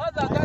هذا